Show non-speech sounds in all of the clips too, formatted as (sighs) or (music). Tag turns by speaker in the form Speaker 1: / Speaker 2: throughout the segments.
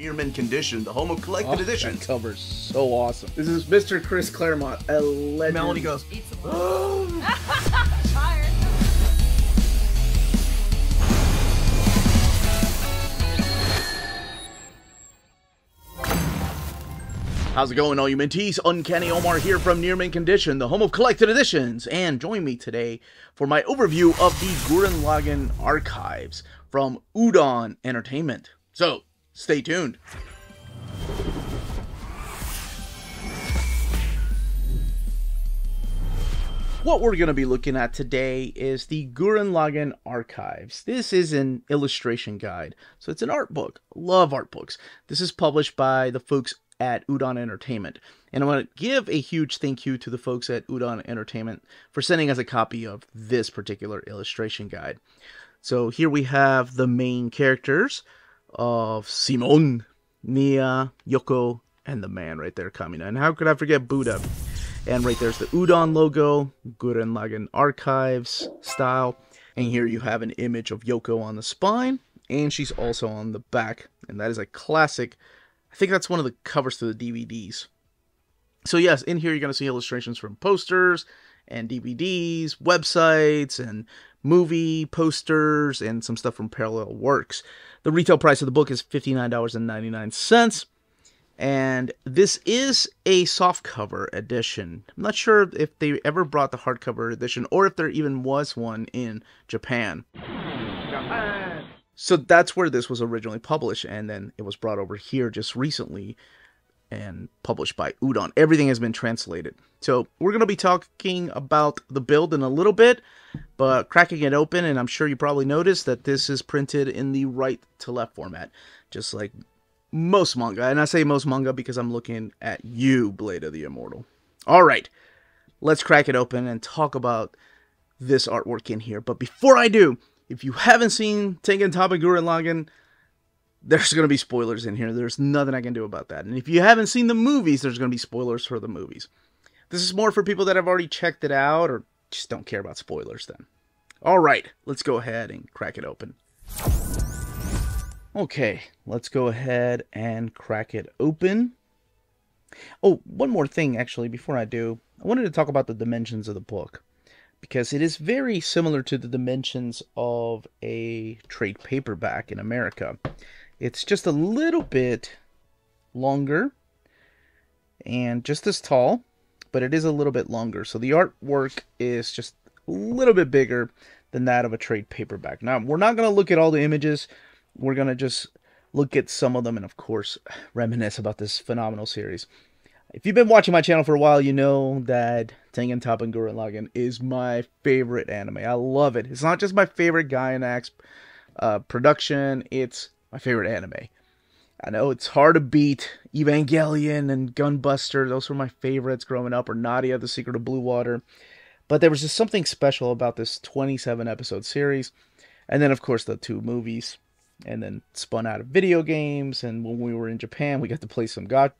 Speaker 1: Near mint condition, the home of collected
Speaker 2: Oh,
Speaker 1: editions.
Speaker 2: That cover's so awesome.
Speaker 3: This is Mr. Chris Claremont, a legend.
Speaker 4: Melody goes. (gasps)
Speaker 5: Fire.
Speaker 1: How's it going, all you minties? Uncanny Omar here from Near Mint Condition, the home of collected editions, and join me today for my overview of the Gurren Lagann archives from Udon Entertainment. So, stay tuned. What we're going to be looking at today is the Gurren Lagann Archives. This is an illustration guide, so it's an art book. Love art books. This is published by the folks at Udon Entertainment. And I want to give a huge thank you to the folks at Udon Entertainment for sending us a copy of this particular illustration guide. So here we have the main characters of Simon, Nia, Yoko, and the man right there, Kamina. And how could I forget Buta? And right there's the Udon logo, Gurren Lagann Archives style. And here you have an image of Yoko on the spine, and she's also on the back. And that is a classic. I think that's one of the covers to the DVDs. So yes, in here you're going to see illustrations from posters and DVDs, websites, and movie posters, and some stuff from Parallel Works. The retail price of the book is $59.99. And this is a softcover edition. I'm not sure if they ever brought the hardcover edition or if there even was one in Japan. So that's where this was originally published, and then it was brought over here just recently and published by Udon. Everything has been translated. So we're going to be talking about the build in a little bit, but cracking it open, and I'm sure you probably noticed that this is printed in the right to left format, just like most manga. And I say most manga because I'm looking at you, Blade of the Immortal. All right, let's crack it open and talk about this artwork in here. But before I do, if you haven't seen Tengen Toppa Gurren Lagann, there's going to be spoilers in here. There's nothing I can do about that. And if you haven't seen the movies, there's going to be spoilers for the movies. This is more for people that have already checked it out or just don't care about spoilers then. All right, let's go ahead and crack it open. Okay, let's go ahead and crack it open. Oh, one more thing actually before I do. I wanted to talk about the dimensions of the book because it is very similar to the dimensions of a trade paperback in America. It's just a little bit longer and just as tall, but it is a little bit longer. So the artwork is just a little bit bigger than that of a trade paperback. Now, we're not going to look at all the images. We're going to just look at some of them and, of course, (laughs) reminisce about this phenomenal series. If you've been watching my channel for a while, you know that Tengen Toppa and Gurren Lagann is my favorite anime. I love it. It's not just my favorite Gainax uh, production, it's my favorite anime. I know it's hard to beat Evangelion and Gunbuster. Those were my favorites growing up, or Nadia, The Secret of Blue Water. But there was just something special about this 27 episode series. And then, of course, the two movies. And then spun out of video games. And when we were in Japan, we got to play some got,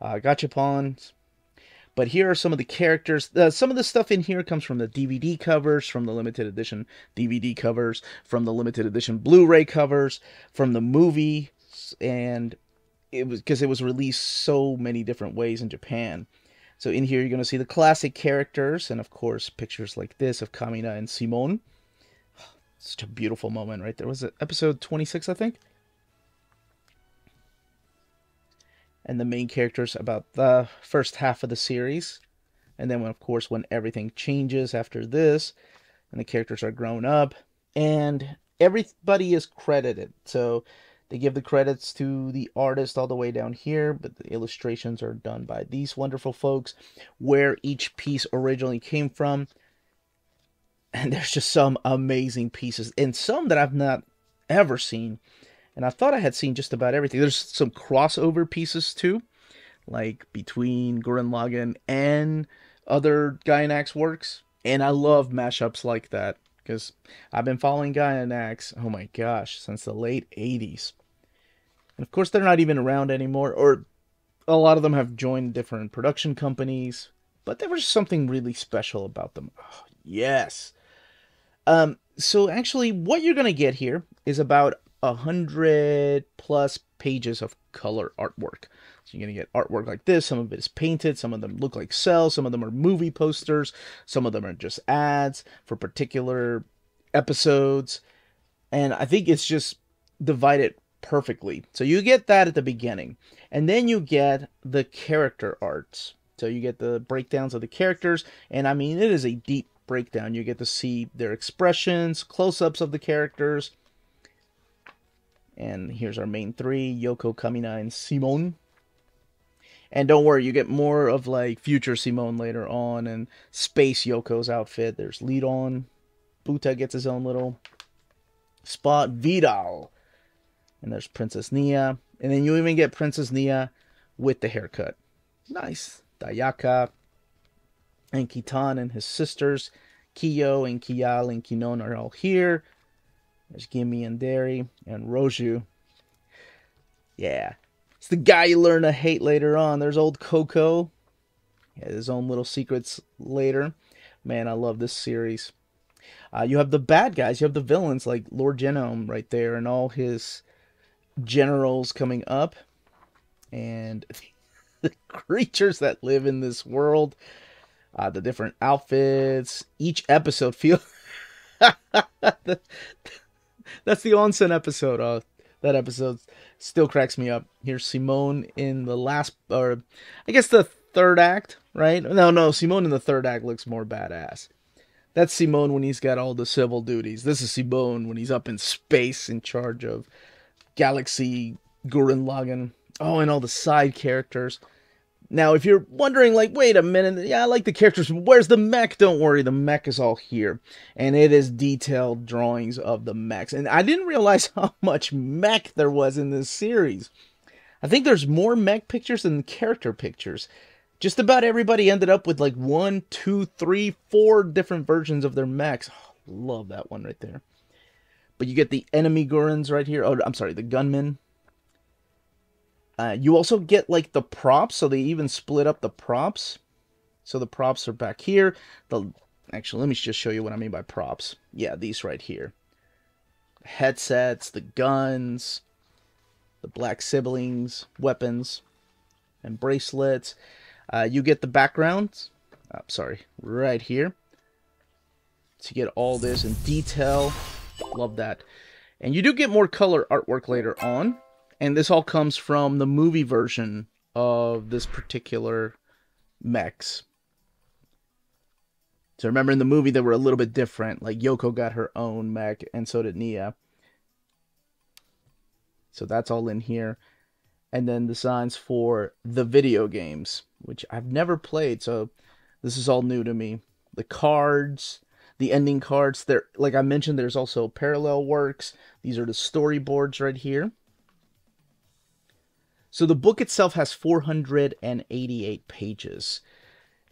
Speaker 1: uh, gachapons. But here are some of the characters. Uh, some of the stuff in here comes from the DVD covers, from the limited edition DVD covers, from the limited edition Blu-ray covers, from the movie, and it was because it was released so many different ways in Japan. So in here you're going to see the classic characters, and of course pictures like this of Kamina and Simon. (sighs) Such a beautiful moment right there. Was it episode 26, I think? And the main characters about the first half of the series. And then, when, of course, when everything changes after this, and the characters are grown up, and everybody is credited. So they give the credits to the artist all the way down here, but the illustrations are done by these wonderful folks, where each piece originally came from. And (laughs) there's just some amazing pieces, and some that I've not ever seen and I thought I had seen just about everything. There's some crossover pieces too, like between Gurren Lagann and other Gainax works. And I love mashups like that because I've been following Gainax, oh my gosh, since the late 80s. And of course, they're not even around anymore, or a lot of them have joined different production companies, but there was something really special about them. Oh, yes. Um, so actually, what you're going to get here is about a hundred plus pages of color artwork. So you're going to get artwork like this. Some of it is painted. Some of them look like cells. Some of them are movie posters. Some of them are just ads for particular episodes. And I think it's just divided perfectly. So you get that at the beginning. And then you get the character arts. So you get the breakdowns of the characters. And I mean, it is a deep breakdown. You get to see their expressions, close ups of the characters. And here's our main three Yoko, Kamina, and Simone. And don't worry, you get more of like future Simone later on and Space Yoko's outfit. There's Leeron. Buta gets his own little spot. Viral. And there's Princess Nia. And then you even get Princess Nia with the haircut. Nice. Dayakka and Kitan and his sisters. Kiyo and Kiyal and Kinon are all here. There's Gimmy and Darry and Rossiu. Yeah. It's the guy you learn to hate later on. There's old Coco. He has his own little secrets later. Man, I love this series. Uh, you have the bad guys. You have the villains like Lord Genome right there and all his generals coming up. And (laughs) the creatures that live in this world. Uh, the different outfits. Each episode feel... (laughs) That's the onsen episode. Uh, that episode still cracks me up. Here's Simone in the last, or I guess the third act, right? No, no, Simone in the third act looks more badass. That's Simone when he's got all the civil duties. This is Simone when he's up in space in charge of Galaxy Gurren Lagann. Oh, and all the side characters. Now, if you're wondering, like, wait a minute, yeah, I like the characters, where's the mech? Don't worry, the mech is all here. And it is detailed drawings of the mechs. And I didn't realize (laughs) how much mech there was in this series. I think there's more mech pictures than character pictures. Just about everybody ended up with like one, two, three, four different versions of their mechs. Oh, (sighs) love that one right there. But you get the enemy Gurrens right here. Oh, I'm sorry, the gunmen. Uh, you also get like the props, so they even split up the props. So the props are back here. The actually, let me just show you what I mean by props. Yeah, these right here. Headsets, the guns, the black siblings, weapons, and bracelets. Uh, you get the backgrounds. Oh, sorry, right here. To get all this in detail. Love that. And you do get more color artwork later on. And this all comes from the movie version of this particular mechs. So remember in the movie they were a little bit different. Like Yoko got her own mech and so did Nia. So that's all in here. And then the signs for the video games, which I've never played, so this is all new to me. The cards, the ending cards, there like I mentioned, there's also parallel works. These are the storyboards right here. So the book itself has 488 pages.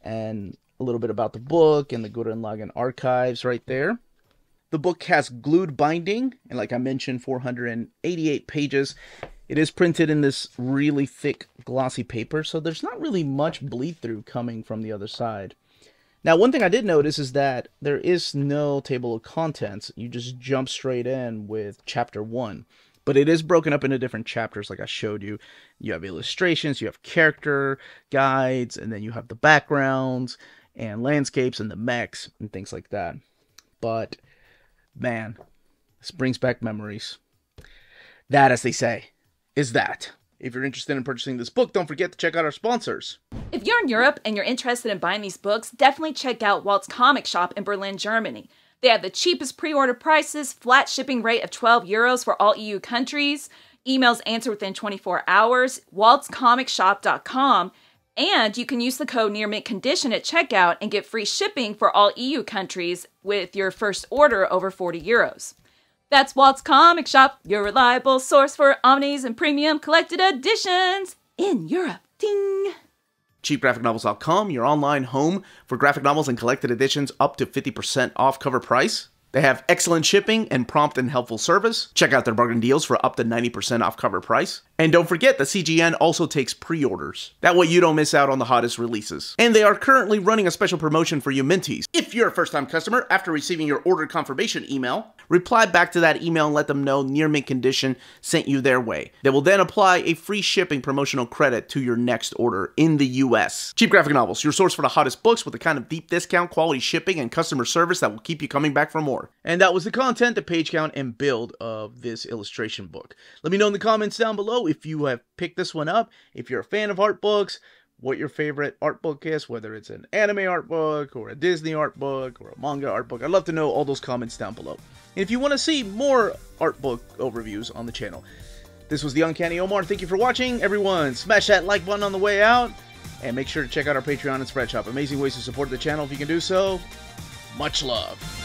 Speaker 1: And a little bit about the book and the Gurren Lagann archives right there. The book has glued binding, and like I mentioned, 488 pages. It is printed in this really thick, glossy paper, so there's not really much bleed through coming from the other side. Now, one thing I did notice is that there is no table of contents. You just jump straight in with chapter 1 but it is broken up into different chapters like i showed you you have illustrations you have character guides and then you have the backgrounds and landscapes and the mechs and things like that but man this brings back memories that as they say is that if you're interested in purchasing this book, don't forget to check out our sponsors.
Speaker 2: If you're in Europe and you're interested in buying these books, definitely check out Waltz Comic Shop in Berlin, Germany. They have the cheapest pre order prices, flat shipping rate of 12 euros for all EU countries, emails answered within 24 hours, waltzcomicshop.com, and you can use the code near mint condition at checkout and get free shipping for all EU countries with your first order over 40 euros. That's Waltz Comic Shop, your reliable source for omnis and premium collected editions in Europe. Ding!
Speaker 1: cheapgraphicnovels.com, your online home for graphic novels and collected editions up to 50% off cover price. They have excellent shipping and prompt and helpful service. Check out their bargain deals for up to 90% off cover price. And don't forget that CGN also takes pre-orders. That way you don't miss out on the hottest releases. And they are currently running a special promotion for you minties. If you're a first time customer, after receiving your order confirmation email, reply back to that email and let them know Near Mint Condition sent you their way. They will then apply a free shipping promotional credit to your next order in the US. Cheap Graphic Novels, your source for the hottest books with the kind of deep discount, quality shipping, and customer service that will keep you coming back for more. And that was the content, the page count, and build of this illustration book. Let me know in the comments down below if you have picked this one up, if you're a fan of art books, what your favorite art book is, whether it's an anime art book or a Disney art book or a manga art book. I'd love to know all those comments down below. And if you want to see more art book overviews on the channel, this was the Uncanny Omar. Thank you for watching, everyone. Smash that like button on the way out, and make sure to check out our Patreon and Spread Shop. Amazing ways to support the channel if you can do so. Much love.